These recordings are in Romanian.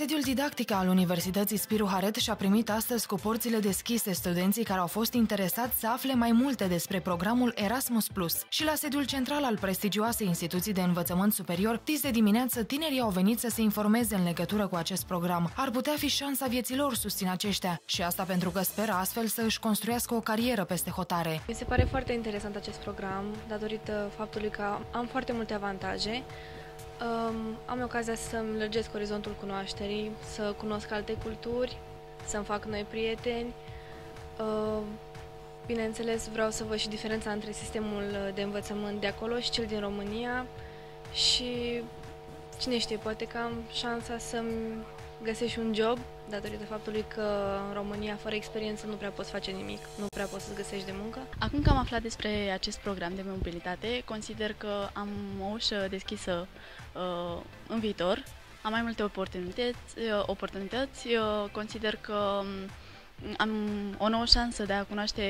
Sediul didactic al Universității Spiru Haret și-a primit astăzi cu porțile deschise studenții care au fost interesați să afle mai multe despre programul Erasmus+. Și la sediul central al prestigioasei instituții de învățământ superior, dis de dimineață, tinerii au venit să se informeze în legătură cu acest program. Ar putea fi șansa vieții lor, susțin aceștia. Și asta pentru că speră astfel să își construiască o carieră peste hotare. Mi se pare foarte interesant acest program, datorită faptului că am foarte multe avantaje. Um, am ocazia să-mi lărgesc orizontul cunoașterii, să cunosc alte culturi, să-mi fac noi prieteni. Uh, bineînțeles, vreau să văd și diferența între sistemul de învățământ de acolo și cel din România și cine știe, poate că am șansa să-mi găsești un job datorită faptului că în România, fără experiență, nu prea poți face nimic, nu prea poți să găsești de muncă. Acum că am aflat despre acest program de mobilitate, consider că am o ușă deschisă uh, în viitor, am mai multe oportunități, uh, oportunități uh, consider că um, am o nouă șansă de a cunoaște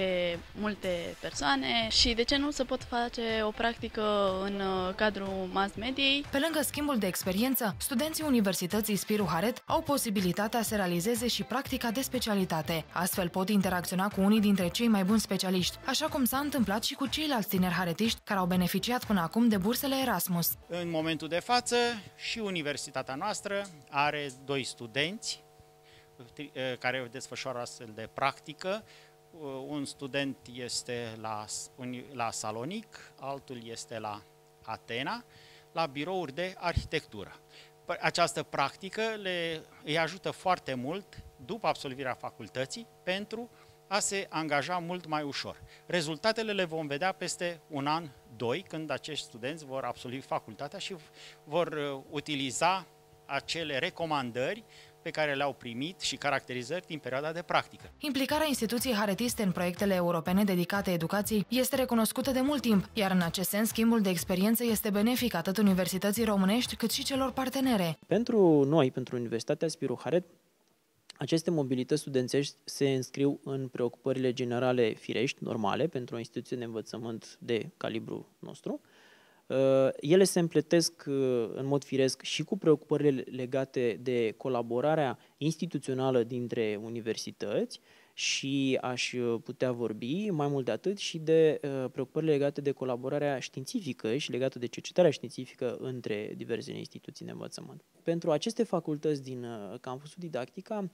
multe persoane și de ce nu să pot face o practică în uh, cadrul mass mediei. Pe lângă schimbul de experiență, studenții Universității Spiru Haret au posibilitatea să realizeze și practica de specialitate. Astfel pot interacționa cu unii dintre cei mai buni specialiști, așa cum s-a întâmplat și cu ceilalți tineri haretiști care au beneficiat până acum de bursele Erasmus. În momentul de față și universitatea noastră are doi studenți Eh, care desfășoară astfel de practică. Eh, un student este la, la Salonic, altul este la Atena, la birouri de arhitectură. Această practică le, îi ajută foarte mult după absolvirea facultății pentru a se angaja mult mai ușor. Rezultatele le vom vedea peste un an, doi, când acești studenți vor absolvi facultatea și vor eh, utiliza acele recomandări pe care le-au primit și caracterizări din perioada de practică. Implicarea instituției haretiste în proiectele europene dedicate educației este recunoscută de mult timp, iar în acest sens schimbul de experiență este benefic atât universității românești cât și celor partenere. Pentru noi, pentru Universitatea Spiru Haret, aceste mobilități studențești se înscriu în preocupările generale firești, normale, pentru o instituție de învățământ de calibru nostru, Uh, ele se împletesc uh, în mod firesc și cu preocupările legate de colaborarea instituțională dintre universități și aș uh, putea vorbi mai mult de atât și de preocupările legate de colaborarea științifică și legată de cercetarea științifică între diversele instituții de învățământ. Pentru aceste facultăți din campusul Didactica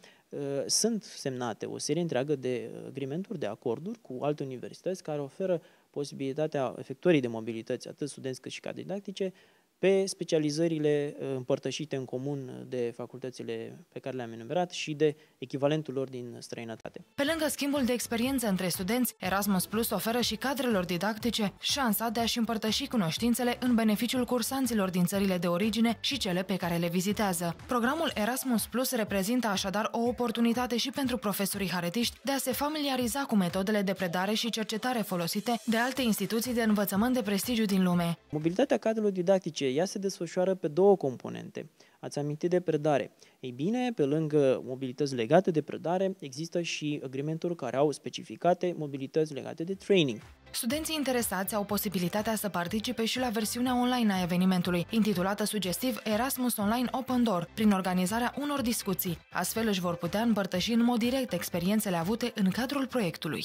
sunt semnate o serie întreagă de agreementuri, de acorduri cu alte universități care oferă posibilitatea efectuării de mobilități, atât studenți cât și cadre didactice, pe specializările uh, împărtășite în comun de facultățile pe care le-am enumerat și de echivalentul lor din străinătate. Pe lângă schimbul de experiență între studenți, Erasmus Plus oferă și cadrelor didactice șansa de a-și împărtăși cunoștințele în beneficiul cursanților din țările de origine și cele pe care le vizitează. Programul Erasmus Plus reprezintă așadar o oportunitate și pentru profesorii haretiști de a se familiariza cu metodele de predare și cercetare folosite de alte instituții de învățământ de prestigiu din lume. Mobilitatea cadrelor didactice ea se desfășoară pe două componente. Ați amintit de predare. Ei bine, pe lângă mobilități legate de predare, există și agreementuri care au specificate mobilități legate de training. Studenții interesați au posibilitatea să participe și la versiunea online a evenimentului, intitulată sugestiv Erasmus Online Open Door, prin organizarea unor discuții. Astfel își vor putea împărtăși în mod direct experiențele avute în cadrul proiectului.